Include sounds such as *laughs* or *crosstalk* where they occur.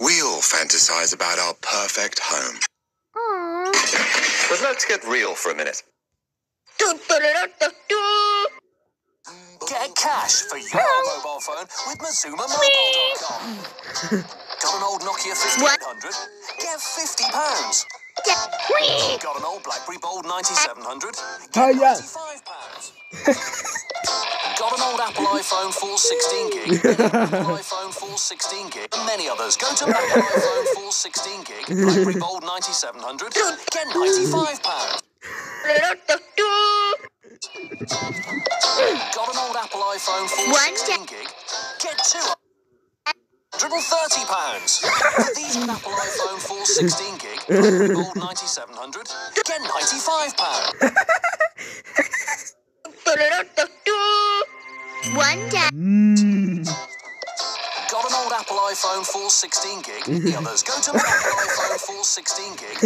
we all fantasize about our perfect home. Aww. But let's get real for a minute. Get cash for your mobile phone with MazumaMobile.com. Got an old Nokia 1500? Get £50 pounds. Got an old BlackBerry Bold 9700? Get oh, Hiya. 95 pounds. *laughs* Got an old Apple iPhone 4 16 gig? *laughs* Apple iPhone 4 16 gig? And many others. Go to Apple iPhone 4 16 gig, BlackBerry *laughs* Bold 9700? Get 95 pounds. Got an old Apple iPhone 4 16 gig? Get two. £130 pounds. These Apple iPhone 4 16 gig, Bold 9700, get 95 pounds. One day. Got an old Apple iPhone 4 16 gig? The others go to my Apple iPhone 4 16 gig.